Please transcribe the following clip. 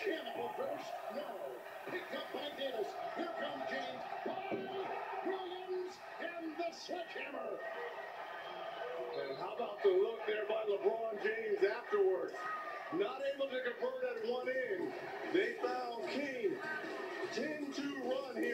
Mechanical first. No. Picked up by Davis. Here comes James. Bobby Williams and the sledgehammer. And how about the look there by LeBron James afterwards? Not able to convert at one end. They found King. 10-2 run here